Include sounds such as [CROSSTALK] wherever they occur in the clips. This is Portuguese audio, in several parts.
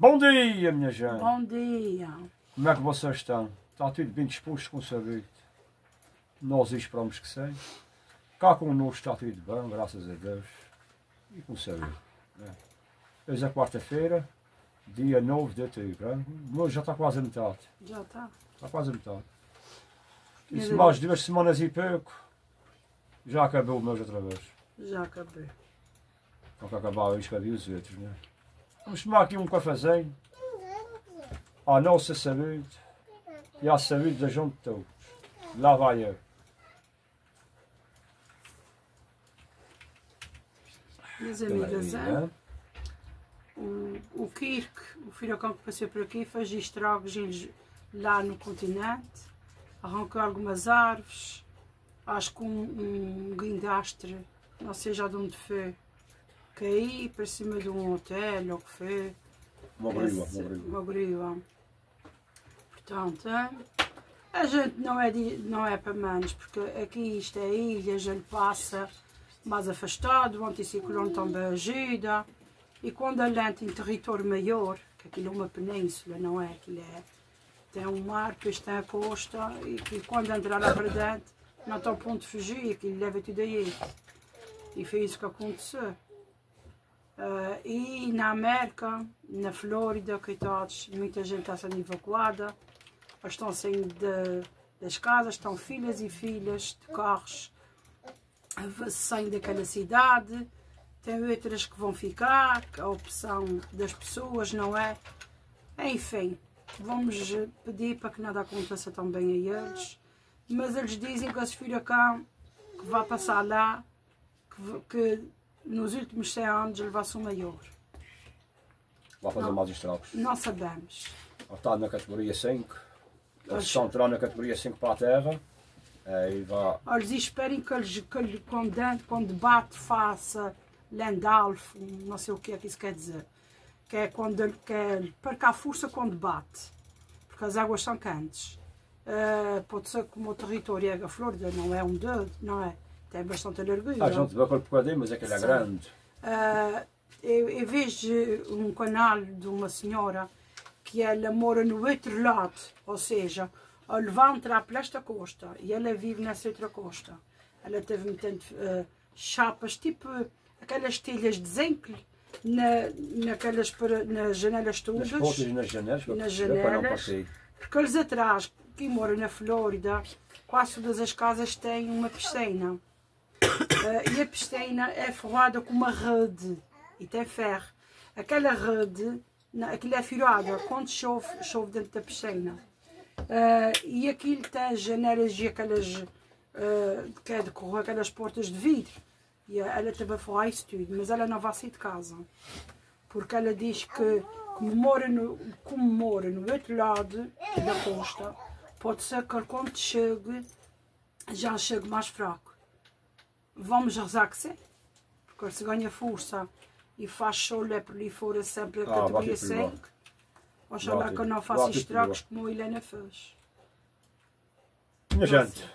Bom dia, minha gente. Bom dia. Como é que vocês estão? Está tudo bem disposto com saúde? Nós esperamos que sim. Cá connosco está tudo bem, graças a Deus. E com saúde. Né? Hoje é quarta-feira, dia 9 de outubro. Hoje já está quase a metade. Já está. Está quase a metade. Isso mais duas semanas e pouco. Já acabou o mês outra vez. Já acabei. Não que acabar hoje, cadê os outros, né? Vamos tomar aqui um cafezinho. À nossa saúde. E à saúde da gente todos. Lá vai eu. Meus amigas, hein? Maravilha. o, o Kirk, o furacão que passou por aqui, fez estragos lá no continente, arrancou algumas árvores, acho que um, um guindastre, não sei já de onde foi, caiu para cima de um hotel, ou o que foi. Uma Esse- uma grua. uma. Portanto, hein, a gente não é, de- não é para menos, porque aqui isto é ilha, a gente passa mais afastado, o anticiclone também ajuda. E quando a lente em território maior, que aquilo é uma península, não é? Aquilo é, tem um mar, depois tem a costa, e que quando entrar lá para dentro, não tem ponto de fugir, aquilo leva tudo aí. E foi isso que aconteceu. Ah, e na América, na Flórida, coitados, muita gente está sendo evacuada, estão saindo de- das casas, estão filhas e filhas de carros a- saindo daquela cidade, tem outras que vão ficar, a opção das pessoas, não é? Enfim, vamos pedir para que nada aconteça também a eles, mas eles dizem que esse furacão que vai passar lá, que, que nos últimos 100 anos ser o maior. Vai fazer Não. mais estragos. Não sabemos. Está na categoria 5. Eles estão entrando na categoria 5 para a terra. É, e vai. Eles esperem que eles, que ele, quando, quando bate, faça Landalf, não sei o que é que isso quer dizer. Que é quando ele quer perca a força quando bate, porque as águas são quentes. Eh, pode ser como o território é a Flórida, não é um dedo, não é? Tem bastante largura. A gente vê aquele bocadinho, mas aquele é grande. Ah, eu, eu vejo um canal de uma senhora que ela mora no outro lado, ou seja, ela vai entrar por esta costa e ela vive nessa outra costa. Ela teve metendo ah, chapas, tipo aquelas telhas de zinco na, naquelas, para- nas janelas Nas todas. portas e nas janelas. para Nas para janelas. Porque eles atrás, quem mora na Flórida, quase todas as casas têm uma piscina. Eh, e a piscina é forrada com uma rede e tem ferro. Aquela rede, aquilo é furada quando chove, chove dentro da piscina. Eh, e aquilo tem janelas e aquelas, eh, que é de correr, aquelas portas de vidro. E ela teve a isso tudo, mas ela não vai sair de casa porque ela diz que como mora no, como mora no outro lado da costa, pode ser que quando chegue já chegue mais fraco. Vamos rezar que sim, porque se ganha força e faz sol é por ali fora sempre a Ah, categoria perigo. 5. Oxalá que não vai faça estragos como a Helena fez. Minha Nossa. gente,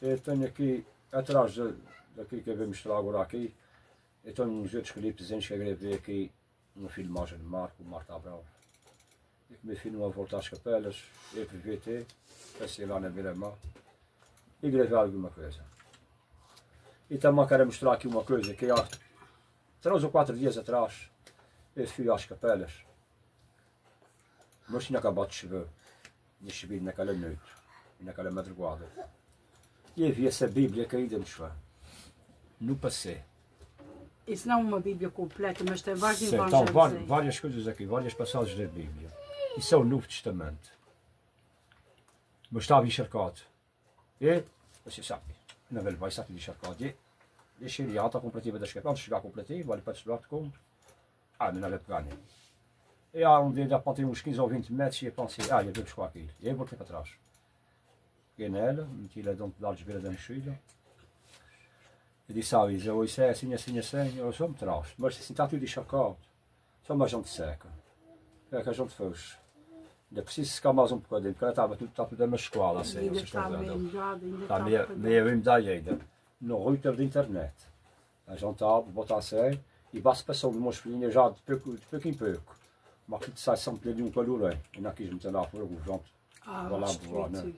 eu tenho aqui, atrás de- daqui que eu vou mostrar agora aqui, eu tenho uns outros clipezinhos que eu gravei aqui, uma filmagem de Marco, Marta Abrão. E que meu filho não vai voltar às capelas, eu PVT, passei lá na beira-mar e gravei alguma coisa. E também quero mostrar aqui uma coisa, que há três ou quatro dias atrás, eu fui às capelas, mas tinha acabado de chover, tinha chovido naquela noite naquela madrugada. E havia essa Bíblia caída no chão. No passeio. Isso não é uma Bíblia completa, mas tem vários Sim, Estão várias, várias coisas aqui, várias passagens da Bíblia. Isso é o Novo Testamento. Mas estava encharcado. E, você sabe, na velha vai estar tudo encharcado. E, deixei ele alta a completiva das capelas, chegar a completiva, olha para o lado de compra. Ah, não avait pas gagné. E há um dia, já apontei uns 15 ou 20 metros e eu pensei, ah, eu devo buscar aquilo. E voltei para trás. Peguei nela, meti-la dentro da algebeira da mochila. E disse à Isa, oh, isso Ainda preciso secar mais um bocadinho, porque ela estava tudo, está tudo escola, assim, Ainda vocês está melhorado, ainda Está meio, medalha ainda. No router de internet. A gente abre, bota a série e vai-se passando umas folhinhas já de pouco, de pouco em pouco. Mas aquilo sai sempre de um calor, hein? E não quis meter lá fora, o João. Ah, Vai lá voar, né?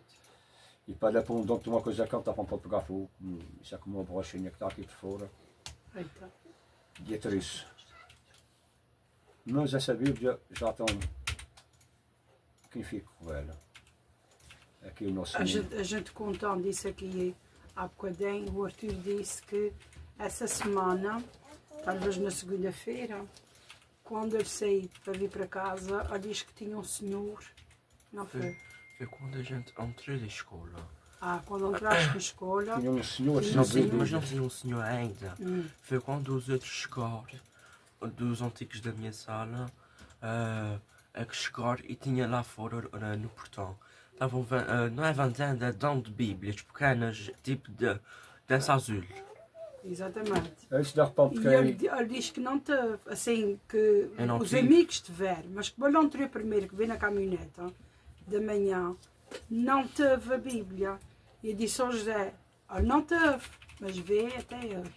E para lá para um dono uma coisa que ele está para pegar fogo. Hum, Isso é como uma brochinha que está aqui por fora. Eita. E é triste. Mas essa Bíblia já estão. Quem fica com ela? Aqui o nosso. A gente, a gente contando isso aqui há bocadinho, o Arthur disse que essa semana, talvez na segunda-feira, quando eu saí para vir para casa, ele disse que tinha um senhor, não foi? Foi quando a gente entrou da escola. Ah, quando entraste na escola, Tinha um senhor, Tinha um senhor. Mas não tinha um senhor ainda. Hum. Foi quando os outros chegaram, dos antigos da minha sala, ah, a que chegaram e tinha lá fora ah, no portão. Estavam, ah, não é vendendo, é dão de bíblias pequenas, tipo de dança azul. exatamente. Antes de repente E ele, ele diz que não teve, assim, que os tive. amigos tiveram, mas que o balão primeiro que veio na caminhoneta da manhã não teve a Bíblia. E eu disse ao José, ele não teve, mas vê até ele.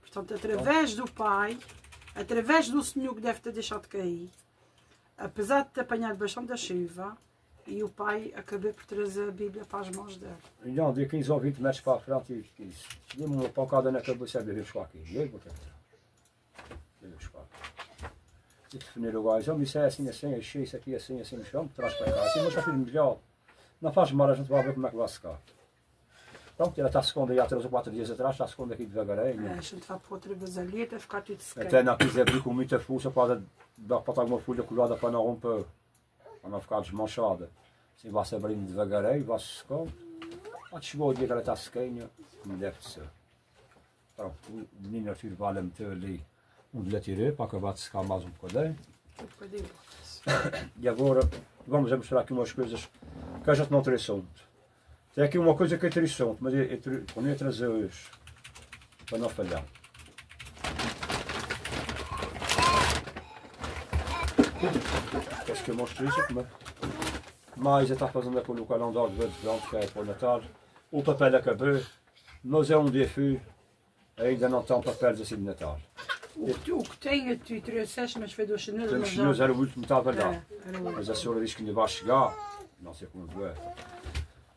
Portanto, através do pai, através do Senhor que deve ter deixado cair, apesar de ter apanhado bastante a chuva, e o pai acabou por trazer a Bíblia para as mãos dele. Não, de 15 ou 20 metros para a frente e disse: Dê-me uma pancada na cabeça e devemos buscar aqui. E aí botei. Devemos buscar. E definir o gajo: Homem, isso é assim, assim, achei isso aqui, assim, assim, no chão, traz para cá. Assim, mas já fiz melhor. Não faz mal, a gente vai ver como é que vai secar. Po, ti ata skonde ja 343 as skonde kit vegare. Ne shumë ta potre bezalete fkatit skaj. Te na kizë bi ku mitë fusa po pa da pa ta gmo fulë kulada pa na rompe. Po Ana fkat moshade. Si vas e brin vegare, vas skon. A çvoj di kare ta skajnë më lefse. Po, pra, në në fyr valem të li. Unë le ti rë, pa ka vat ska mazum kodë. Po, ja vorë, vamos a mostrar aqui umas coisas que eu já te não interessam. Tem aqui uma coisa que eu trouxe ontem, mas eu, eu, eu, eu ia trazer hoje, para não falhar. Acho que eu mostro isso, como é? Mas eu está fazendo aqui o calendário de verão que é para o Natal. O papel acabou, mas é um défi, ainda não tem papéis assim de Natal. O que, o que tem, tu trouxeste, mas foi chanelas. Temos mas que nos era o último que estava lá. É, o Mas a senhora diz que ainda vai chegar. Não sei como é.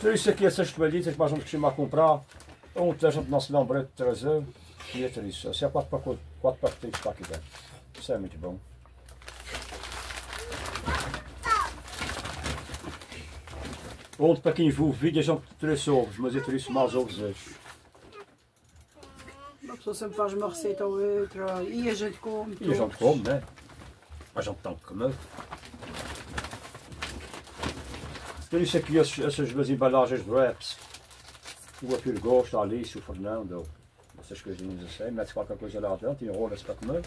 Isso é na loja onde a Rita trabalha, não se pode ver. e não. Está marcado um erro. Mas a rapariga disse que era 99. E é. Dei-lhe os 99 cêntimos. Mas são pequenos os papelinhos. ó. Trouxe aqui essas toalhitas que nós vamos costumar comprar. Um que a gente não se lembra de trazer. E é isso. Assim é para dentro. Isso é muito bom. Outro para quem vídeo, a gente trouxe ovos, mas eu trouxe mais ovos hoje. Uma pessoa sempre faz uma receita ou outra e a gente come. E a gente come, A gente tem que aqui essas, duas embalagens de wraps. O Apir gosta, a Alice, o Fernando. Essas coisinhas assim. Mete qualquer coisa lá dentro, enrola-se para comer.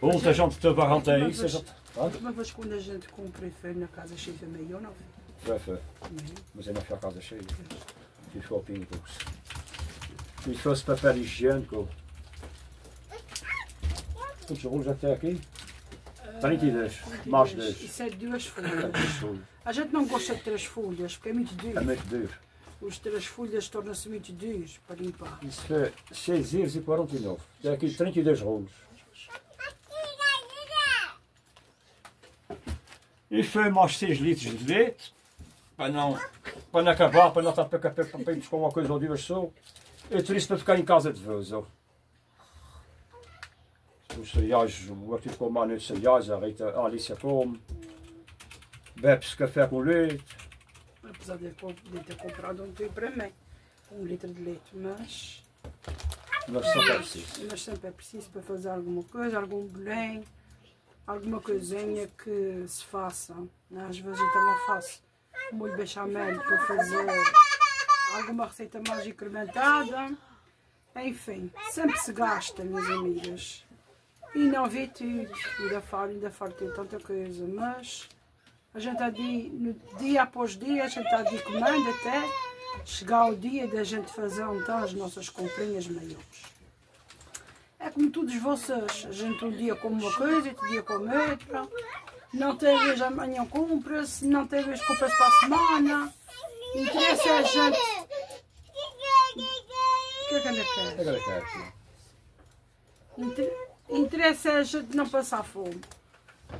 Ontem a gente teve a rantar isso, a Uma vez quando a gente compra e foi na casa cheia meio ou não? foi, foi. Mas eu não fui à casa cheia. Fui só ao Pingo. E se fosse papel higiênico... Quantos rolos até aqui? 32. Mais 10. Isso é duas [COUGHS] folhas. É A gente não gosta de três folhas porque é muito duro. muito duro. Os três folhas tornam-se muito duros para limpar. Isso foi 6 euros e 49. Tem aqui 32 rolos. E foi mais 6 litros de leite. Para não, para não acabar, para não estar para cá para para ir buscar uma coisa ou duas só. Eu trouxe para ficar em casa de vez. ó. De cereais, a Rita a Alicia come, bebe-se café com leite. Apesar de, eu de ter comprado ontem para mim um litro de leite, mas, Mas só é preciso. mas sempre é preciso para fazer alguma coisa, algum belém, alguma coisinha que se faça. né? Às vezes eu também faço molho bechamel para fazer alguma receita mais incrementada. Enfim, sempre se gasta, minhas amigas. E não vê tudo, ainda falo, ainda falo ter tanta coisa, mas a gente está de, no dia após dia, a gente está de comando até chegar o dia da gente fazer então as nossas comprinhas maiores. É como todos vocês, a gente um dia come uma coisa, outro dia come outra, não tem vez amanhã compra-se, não tem vez compra-se para a semana, interessa é a gente. O que é que anda quer? Agora quer. Inter- Interessa é a gente não passar fome.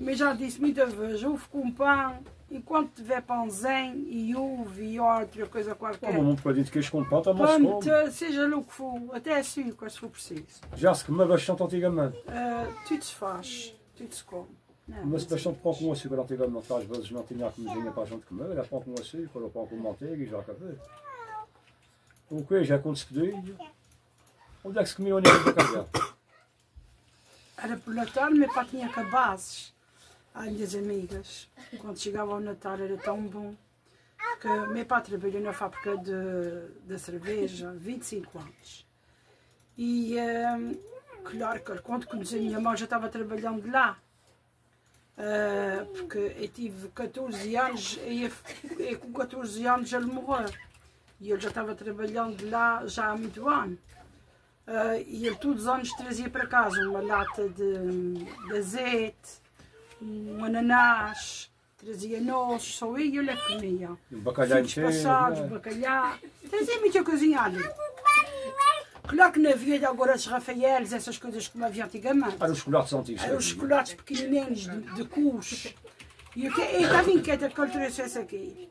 Mas já disse muitas vezes, uve com pão, enquanto tiver pãozinho e uve e outra coisa qualquer. Como um bocadinho de queijo com pão, Pão, come. te- seja lá o que for, até açúcar se for preciso. Já se comia bastante antigamente. Ah, tudo se faz, tudo se come. Não, Mas bastante pão com açúcar antigamente, às vezes não tinha a comidinha para a gente comer, era pão com açúcar ou pão com manteiga e já acabei. O queijo é com despedido. Onde é que se comia o nível de bacalhau? Era por Natal, meu pai tinha cabazes. Ai, minhas amigas, quando chegava ao Natal era tão bom. Que meu pai trabalhou na fábrica de, de cerveja 25 anos. E, ehm, claro, que quando conheci a minha mãe já estava trabalhando lá. Ah, porque eu tive 14 anos e, com 14 anos ele morreu. E ele já estava trabalhando lá já há muito ano. Ah, e ele todos os anos trazia para casa uma lata de, de azeite, um ananás, trazia nozes, só eu e ele é comia. O bacalhau inteiro. passados, né? bacalhau, trazia muita coisinha ali. Claro que não havia de agora os Rafaéis, essas coisas como havia antigamente. Eram os chocolates antigos. Eram os chocolates pequenininhos de, de cus. E eu, estava inquieta que ele trouxesse aqui.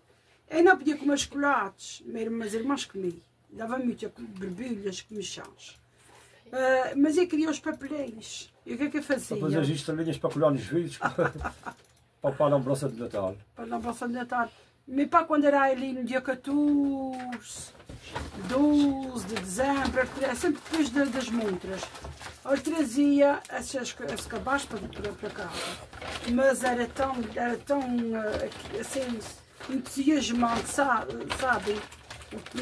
Eu não podia comer chocolates, mas meus irmãos comiam. Dava muita berbulhas, comichões. Ah, mas eu queria os papelinhos. E o que é que eu Para fazer fazia? as estrelinhas para colar nos vídeos. [LAUGHS] para para a lembrança de Natal. Para não passar de Natal. Meu pai, quando era ali no dia 14, 12 de dezembro, era sempre depois da- das montras, ele trazia esse cabaz para, para, para casa. Mas era tão, era tão eh, assim, entusiasmante, sa- sabe?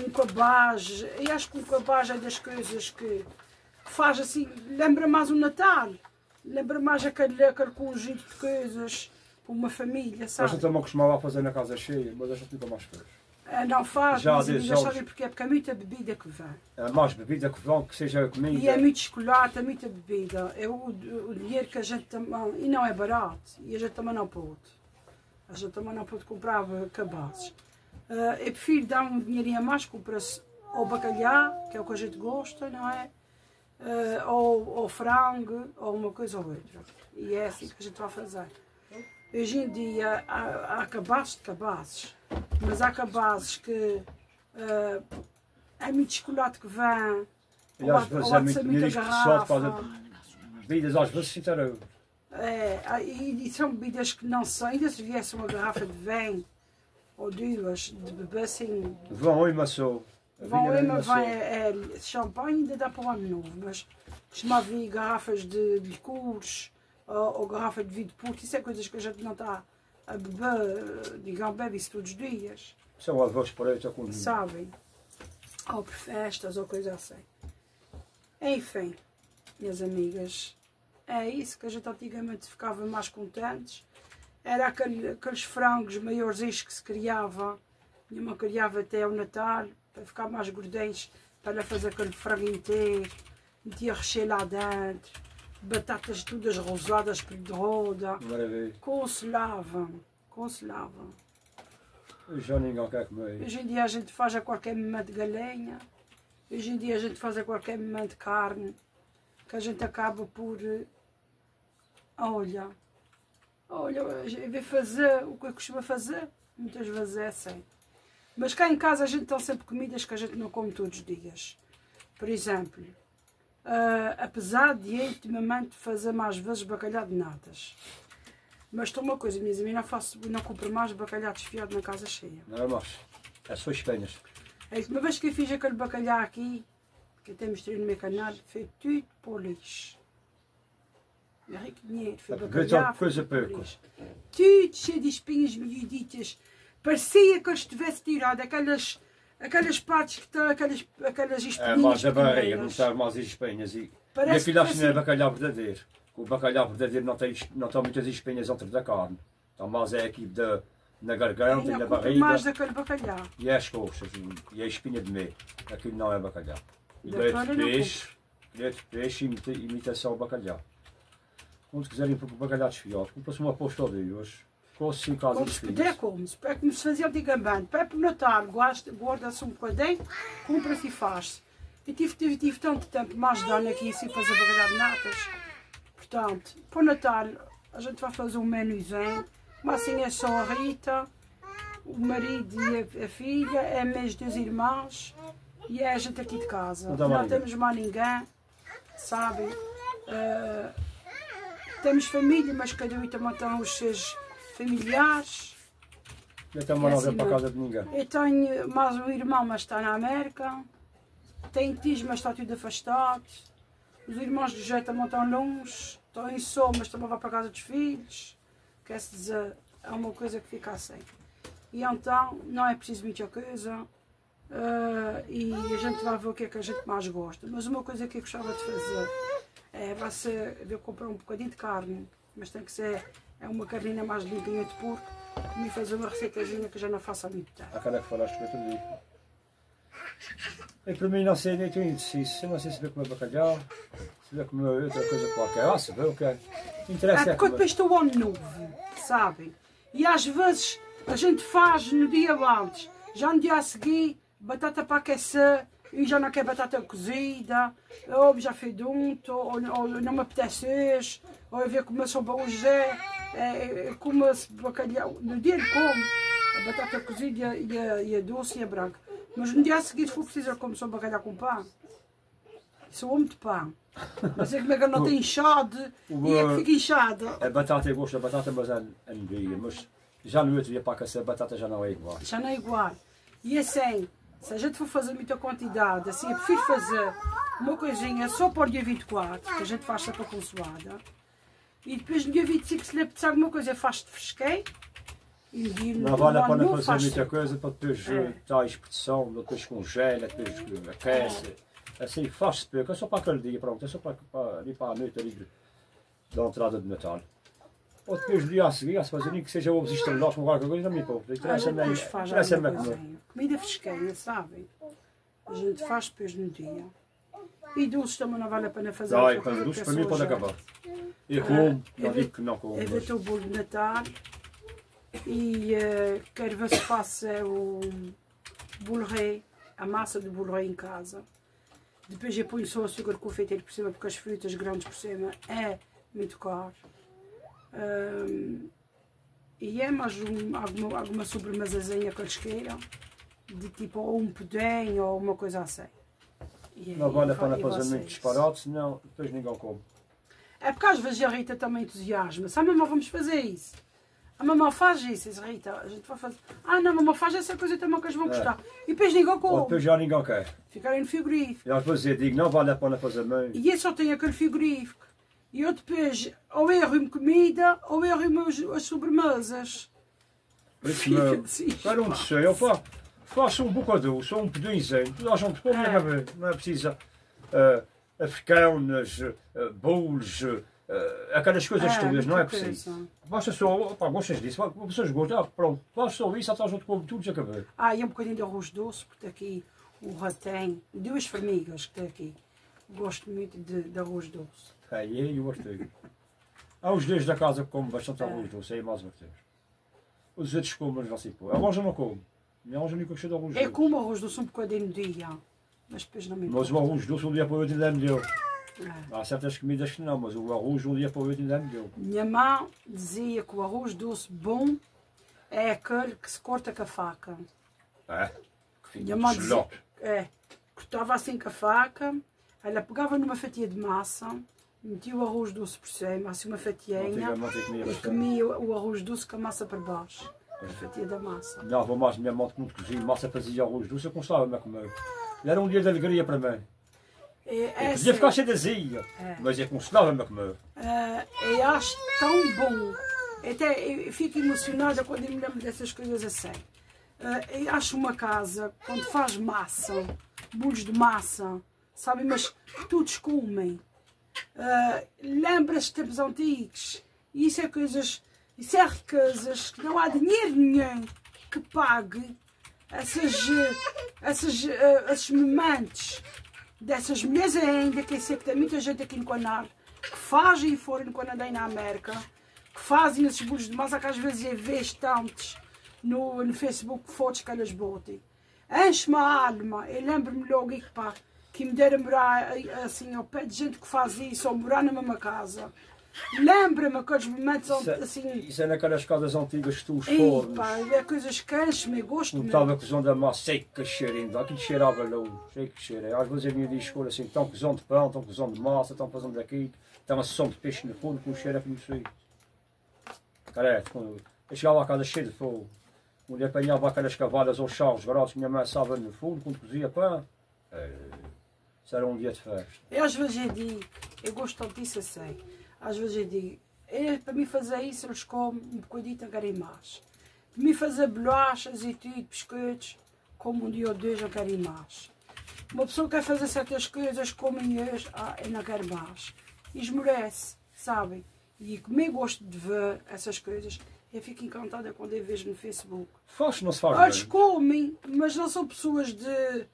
Um cabaz, eu acho que um cabaz é das coisas que faz assim, lembra mais o Natal, lembra mais aquele, aquele conjunto de coisas para uma família, sabe? gente também costumava fazer na casa cheia, mas a gente nunca mais fez. Ah, Não faz, Já mas jogos. sabem porque é porque é muita bebida que vem. É mais bebida que vão, que seja comida. E é muito chocolate, é muita bebida. É o, o dinheiro que a gente também. E não é barato. E a gente também não pode. A gente também não pode comprar cabazes. Ah, eu prefiro dar um dinheirinho a mais, compra-se ou bacalhau, que é o que a gente gosta, não é? Ah, ou, ou frango, ou uma coisa ou outra. E é assim que a gente vai fazer. Hoje em dia há, há cabazes de cabazes, mas há cabazes que ah, é muito chocolate que vem. E às vezes é muito dinheiro que só por causa garrafa. de bebidas, às vezes 5 euros. É, e são bebidas que não são, ainda se viesse uma garrafa de vinho ou duas, de beber assim, Vão e maçou. Vão mas vai é, é, champanhe ainda dá para o ano novo, mas costuma vir garrafas de, licores ou, ou garrafa de vidro puro, isso é coisas que a gente não está a beber, digamos, bebe isso todos os dias, São avós por aí, estou com sabem? Ou por festas ou coisa assim. Enfim, minhas amigas, é isso que a gente antigamente ficava mais contentes. Era aquele, aqueles frangos maiores que se criava. Minha mãe criava até o Natal, para ficar mais gordinhos, para fazer aquele frango inteiro. Metia recheio lá dentro, batatas todas rosadas por de roda. Maravilha. Consolavam, consolavam. Já ninguém quer comer. Hoje em dia a gente faz a qualquer momento galinha, hoje em dia a gente faz a qualquer momento carne, que a gente acaba por. eh, Olha, olha, eu vou fazer o que eu costumo fazer, muitas vezes é assim. Mas cá em casa a gente tem sempre comidas que a gente não come todos os dias. Por exemplo, ah, apesar de eu ultimamente fazer mais vezes bacalhau de natas. Mas tem uma coisa, minhas amigas, não, faço, não compro mais bacalhau desfiado na casa cheia. Não é mais. É só espenhas. A última vez que eu fiz aquele bacalhau aqui, que até mostrei no meu canal, foi tudo o lixo. É rico dinheiro, foi É bacalhau, foi pouco. lixo. Tudo cheio de espinhas miuditas. Parecia que eu estivesse tirado aquelas, aquelas partes que estão, aquelas, aquelas É espinhas mais a barriga, não está mais as espenhas. E, Parece acho que não é bacalhau verdadeiro. O bacalhau verdadeiro não tem, não tem muitas espinhas dentro da carne. Então, mas é aqui da, na garganta e na barriga. mais daquele bacalhau. E as coxas e, e a espinha de meio. Aquilo não é bacalhau. E leite de peixe, leite de peixe imita, imita só o bacalhau. Quando quiserem para o bacalhau desfiado, compra-se uma postal de hoje. Com-se em casa Como de se puder, filhos. como-se. É como se fazia antigamente. Para o Natal, guarda- guarda-se um bocadinho, compra-se e faz-se. E tive, tive, tive tanto tempo mais dano aqui assim fazer bacalhau de natas. Portanto, para o Natal, a gente vai fazer um menuzinho. Mas assim é só a Rita, o marido e a, a filha, é meus dois irmãos e é a gente aqui de casa. Não dá Não, mais ninguém. temos mais ninguém, sabe? Eh, temos família, mas cada um também tem os seus familiares. Eu também É não assim, venho para casa de ninguém. Eu tenho mais um irmão, mas está na América. Tenho tios, mas está tudo afastado. Os irmãos do jeito também estão longe. Estão em som, mas também vai para a casa dos filhos. Quer-se dizer, é uma coisa que fica assim. E então, não é preciso muita coisa. eh, e a gente vai ver o que é que a gente mais gosta. Mas uma coisa que eu gostava de fazer é de eu comprar um bocadinho de carne, mas tem que ser é uma carninha mais limpinha de porco, e me fazer uma receitazinha que eu já não faço há muito tempo. Aquela que falaste outro dia. E para mim não sei nem tu indeciso. Eu não sei se vê comer bacalhau, se vê comer outra coisa qualquer. Ah, se vê o que é. Interessa É é porque comer. depois estou ano novo, sabem? E às vezes a gente faz no dia antes, já no dia a seguir, batata para aquecer, e já não quer batata cozida, ou já foi dunto, ou, ou não me apetece hoje, ou eu ver como só para hoje é, é, é, como-se bacalhau, no dia de como, a batata cozida e a, e a doce e a branca. Mas no dia a seguir, se for preciso, eu como só bacalhau com pão. Sou homem de pão. Mas é é que eu não tenho inchado, e é que fica inchado. A batata, eu gosto da batata, mas é é dia. Mas já no outro dia para a batata já não é igual. já não é igual. E assim, se a gente for fazer muita quantidade, assim, eu prefiro fazer uma coisinha só para o dia 24, que a gente faz sempre a consoada, e depois no dia 25, se lhe apetecer alguma coisa, faz de fresquei, e Não vale a pena fazer faz muita coisa para depois É. eh, dar a expressão, depois congela, depois aquece. Assim, faz-se pouco, é só para aquele dia, pronto, é só para, para, ali para a noite ali da entrada de Natal. Ou depois no dia a seguir, se fazer nem que seja ovos estrelados com qualquer coisa, não me importa. A depois faz interessa-me alguma a comer. Comida fresquinha, sabem? A gente faz depois no dia. E doces também não vale a pena fazer. Ai, para porque para mim pode acabar. Eu como, não ver- digo que não como. É ver mas- o bolo de Natal e eh, quero ver se faço o bolo rei, a massa do bolo rei em casa. Depois eu ponho só açúcar confeiteiro por cima, porque as frutas grandes por cima é muito caro. Ahm, e é mais um, alguma, alguma sobremesazinha que eles queiram, de tipo ou um pudim ou uma coisa assim. E Não aí vale a pena e fazer ser muito isso. disparate, senão depois ninguém come. É porque às vezes a Rita também entusiasma. Se a mamãe vamos fazer isso. A mamãe faz isso, diz, Rita, a gente vai fazer. Ah, não, a mamãe faz essa coisa também que eles vão É. gostar. E depois ninguém Ou come. depois já ninguém quer. Ficarem no frigorífico. E depois eu digo, não vale a pena fazer muito. E eu só tenho aquele frigorífico. E eu depois, ou eu arrumo comida, ou eu arrumo as, as sobremesas. Isso, assim. para onde sei, eu fa- faço um bocadinho, sou um toda a gente come, É. não é, não é preciso uh, africanas, uh, bolos, uh, aquelas coisas É, todas, não é preciso. coisa. Basta só, pá, gostas disso, pá, vocês gostam, ah, pronto, faz só isso, até a gente come tudo, já acabou. Ah, e um bocadinho de arroz doce, porque aqui o ratem, duas formigas que tem aqui. Gosto muito de, de arroz doce. Aí eu gostei. Há os dois da casa que comem bastante É. arroz doce, aí mais vez. Os outros comem, mas não sei pôr. A Roja não come. A Roja nunca gostou de arroz Eu doce. como arroz doce um bocadinho no dia, mas depois não me Mas o arroz doce um dia para o outro ainda me deu. É. Há certas comidas que não, mas o arroz um dia para o outro ainda me deu. Minha mãe dizia que o arroz doce bom é aquele que se corta com a faca. É? Que fica Minha mãe dizia, é, cortava assim com a faca, Ela pegava numa fatia de massa, metia o arroz doce por cima, assim uma comia e comia o arroz doce com a massa por baixo. A fatia da massa. Minha avó mais minha mãe muito cozinha, massa fazia arroz doce, eu constava-me a comer. Era um dia de alegria para mim. E, Eu essa- podia ficar cheio de É. mas eu constava-me a comer. Ah, eu acho tão bom. Até eu fico emocionada quando eu me lembro dessas coisas assim. Ah, eu acho uma casa, quando faz massa, bolos de massa, sabe? Mas todos comem. Ah, Lembra-se de tempos antigos. Isso é coisas, isso é riquezas que não há dinheiro nenhum que pague essas, eh, essas, eh, esses momentos dessas mulheres ainda, que eu sei que tem muita gente aqui no canal que fazem e foram quando andei na América, que fazem esses bolos de massa que às vezes eu vejo tantos no, no Facebook fotos que elas botam. Enche-me a alma, eu lembro-me logo que, pá, que me deram morar eh, assim ao pé de gente que faz isso, ou morar na mesma casa. Lembra-me aqueles momentos Isso é, assim. isso é naquelas casas antigas tu os fornos. pá, é coisas que enchem-me, gosto Não estava cozão da massa, sei que cheiro, aquilo cheirava logo, sei que cheiro. Às vezes vinha de escola assim, estão cozão de pão, estão cozão de massa, estão fazendo daqui, estão a som de peixe no fundo com o cheiro que não sei. Cara, eu chegava a casa cheio de fogo, onde apanhava aquelas cavadas ou charros grossos, minha mãe assava no fundo, quando cozia pão, é, isso era um dia de festa. Eu às vezes eu digo, eu gosto tanto disso assim. Às vezes eu digo, eu, para mim fazer isso eles comem um bocadinho de querem mais. Para mim fazer bolachas e tudo, biscoitos, como um dia ou dois não querem mais. Uma pessoa quer fazer certas coisas, comem hoje, ah, eu não quero mais. E esmorece, sabem? E como eu gosto de ver essas coisas, eu fico encantada quando eu vejo no Facebook. Faz, não se faz Eles bem. comem, mas não são pessoas de.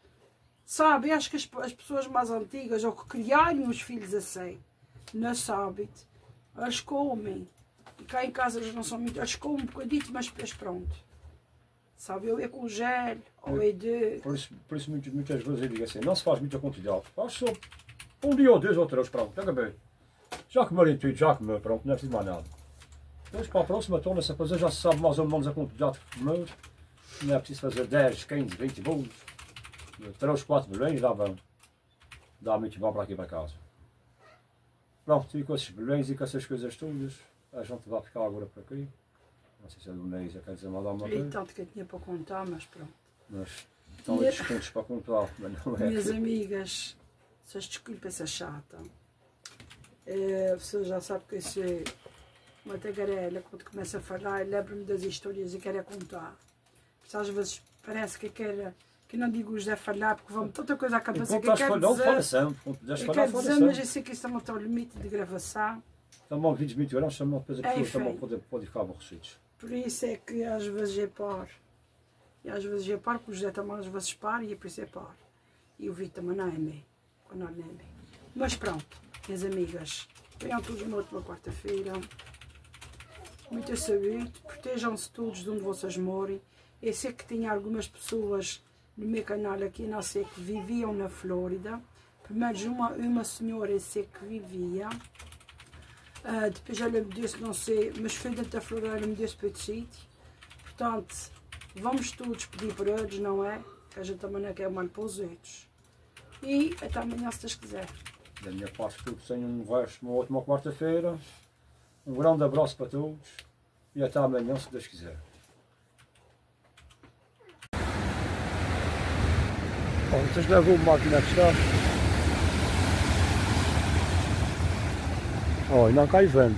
Sabe, acho que as, as pessoas mais antigas ou que criaram os filhos assim, nesse hábito, eles comem. E cá em casa eles não são muito. Eles comem um bocadinho, mas depois pronto. Sabe, eu é com gel, ou é de. Por isso, por isso muitas, vezes eu digo assim, não se faz muita quantidade. Faz só um dia ou dois ou três, pronto, bem. Já comerem tudo, já comer, pronto, não é preciso mais nada. Depois para a próxima torna-se a fazer, já se sabe mais ou menos a quantidade que comer. Não é preciso fazer 10, 15, 20 bolos. 3, 4 bolões, dá bom. Dá muito bom para aqui para casa. Pronto, e com esses bolões e com essas coisas todas, a gente vai ficar agora por aqui. Não sei se é do mês, quer dizer mais alguma E coisa. tanto que eu tinha para contar, mas pronto. Mas estão aí descontos para contar, mas não é. Minhas amigas, vocês desculpem essa chata. É, você já sabe que eu sou uma tagarela, quando começa a falar, lembro-me das histórias e quero é contar. Mas às vezes parece que eu quero, que não digo os a falar, porque vão tanta coisa à cabeça que eu quero fala dizer. sempre. Puderes Eu quero fala dizer, mas eu sei que isso não tem um limite de gravação. Estamos a vídeos muito grandes, também depois a É, pessoa também enfim. pode, ficar aborrecidos. Por isso é que às vezes eu paro. E às vezes eu paro, porque o José também às vezes para e eu por isso eu paro. E o Vitor também não é meio, quando não é meio. Mas pronto, minhas amigas, venham todos uma última quarta-feira. Muita saúde, protejam-se todos de onde vocês morem. Eu sei que tinha algumas pessoas no meu canal aqui, não sei, que viviam na Flórida. Menos uma, uma senhora eu sei que vivia. Ah, depois ela me disse, não sei, mas foi dentro da Flórida, ela me disse para outro sítio. Portanto, vamos todos pedir por eles, não é? Que a gente também não quer mal para os outros. E até amanhã, se Deus quiser. Da minha parte, tudo sem um resto, uma última quarta-feira. Um grande abraço para todos e até amanhã, se Deus quiser. Bom, vocês levam o máquina está. Oh, e não cai vento.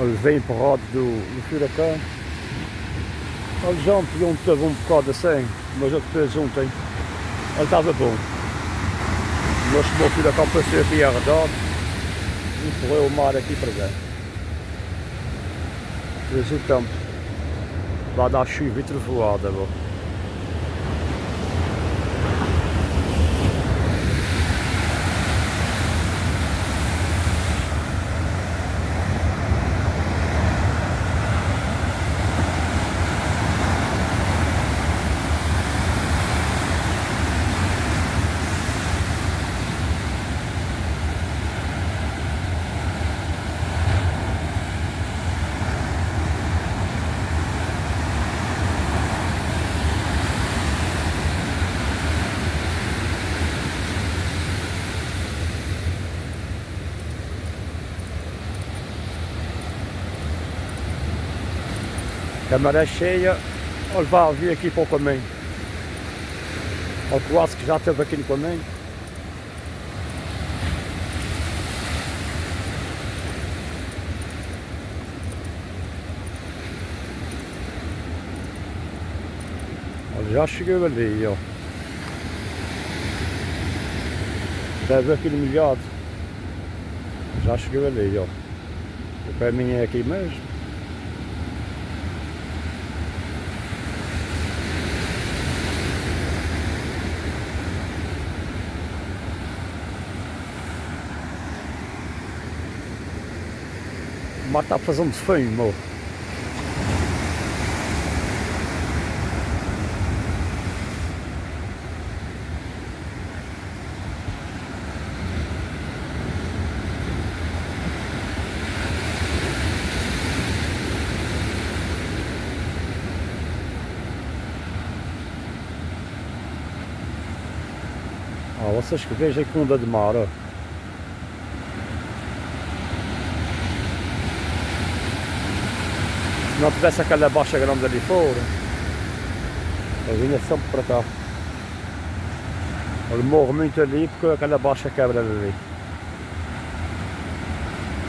Olha, vem empurrado do, do furacão. Olha, já ontem teve um bocado assim, mas eu depois ontem ele estava bom. Mas o furacão passou aqui arredado, empurrou o mar aqui para dentro. Depois o tempo vai dar chuva e trovoada agora. Maré cheia, ele vai vir aqui para o caminho. Ou quase que já esteve aqui no caminho. Ele já chegou ali, ó. Deve aqui no milhado. Já chegou ali, ó. O caminho é aqui mesmo. O mar está fazendo fumo. Ó, vocês que vejam que onda de mar, ó. Não tivesse aquela baixa grande ali fora, eu vinha sempre para cá. Eu morro muito ali porque aquela baixa quebra ali.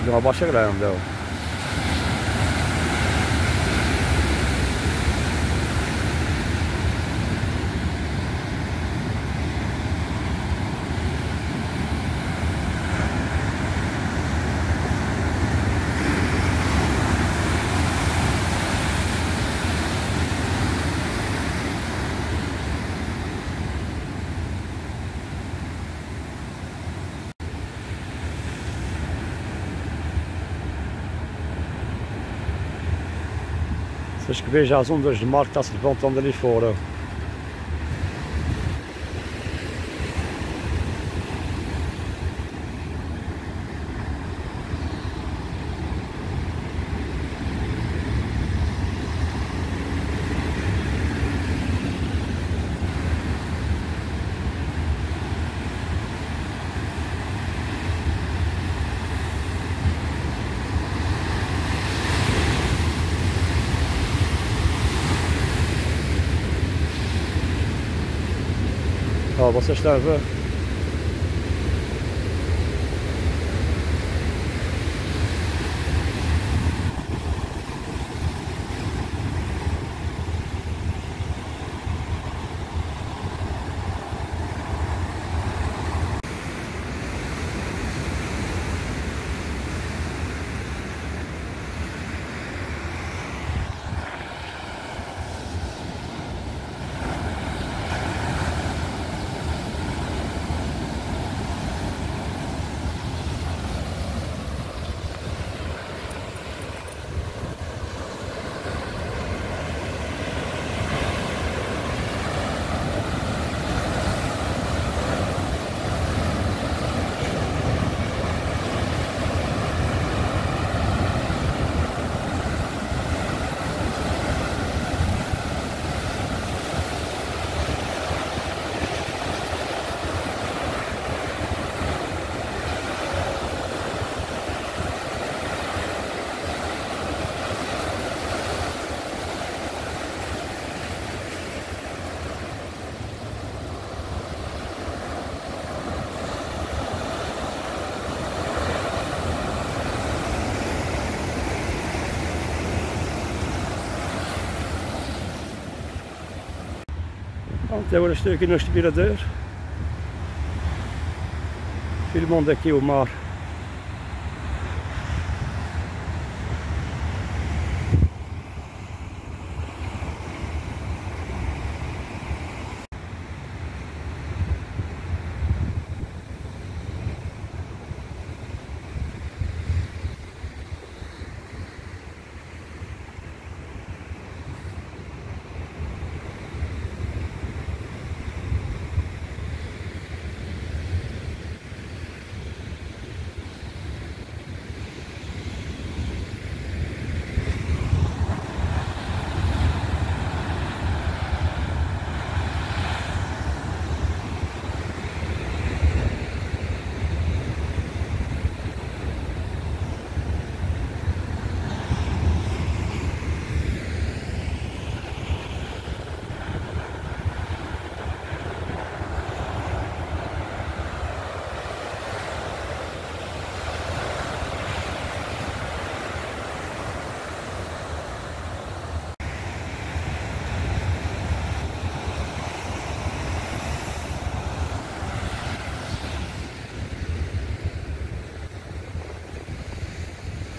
É uma baixa grande, ó. Vejam as ondas de mar que está-se levantando ali fora. Ó, vocês estão a Pronto, agora estou aqui no aspirador. Filmando aqui o mar.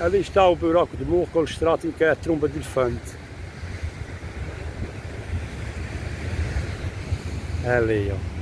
Ali está o buraco de morro extrato que é a tromba de elefante. Ali, ó.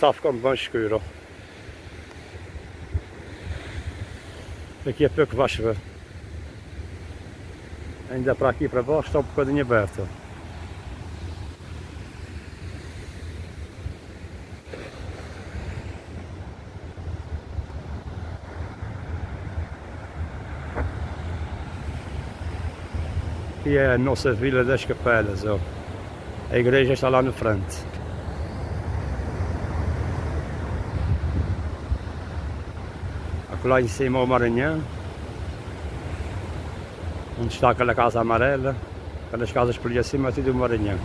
Está ficando bem escuro. Daqui a pouco vai chover. Ainda para aqui para baixo está um bocadinho aberto. Aqui é a nossa Vila das Capelas, ó. A igreja está lá na frente. Lá em cima o Maranhão. Onde está aquela casa amarela. Aquelas casas por ali acima, tudo o Maranhão.